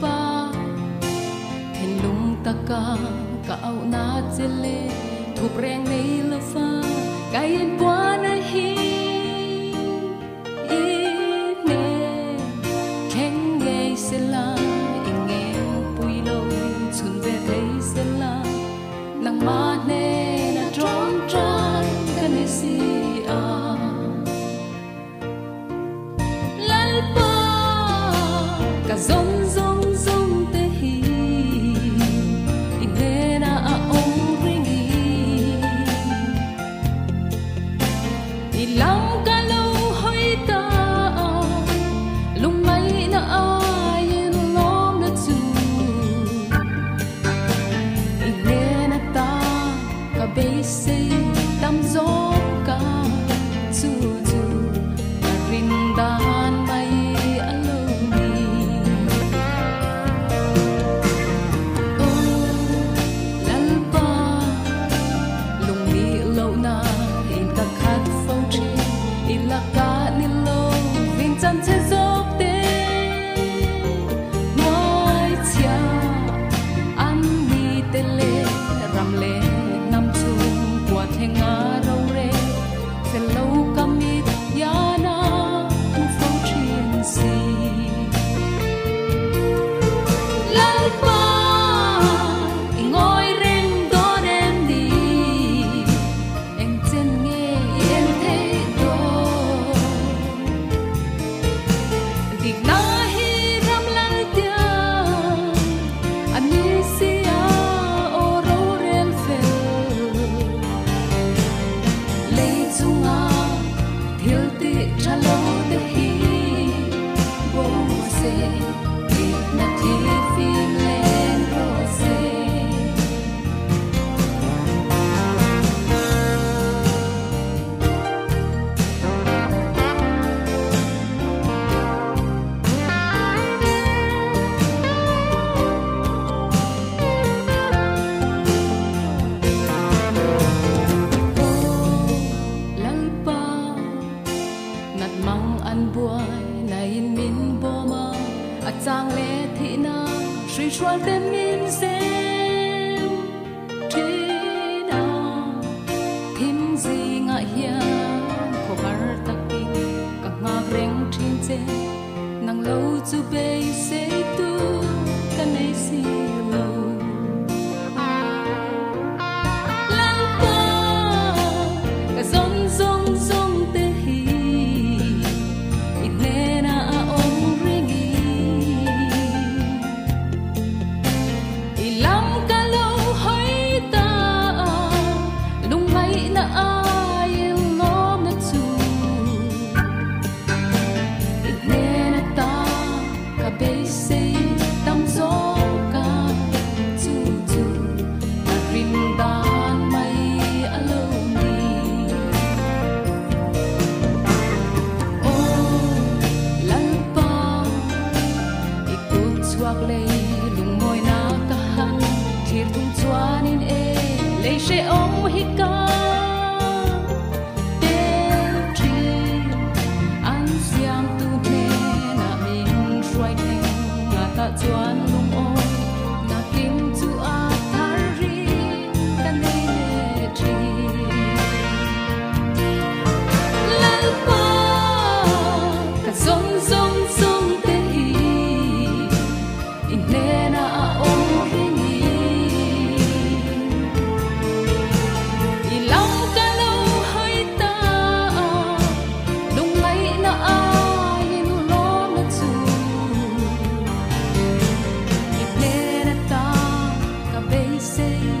pa. Phen lung ta ka ka au na zile thu reng nei la fa kai en bua na hi. E ne ken nge se la e in nge pui lo, chun ve nei se la. Nang ma ne sang lệ thị na suy xoa tên min sen thế na thêm gì ngại hiền? Khổ bar tắc kinh cả ngạc rèn trên xe nàng lâu chưa bay xe. drop lead say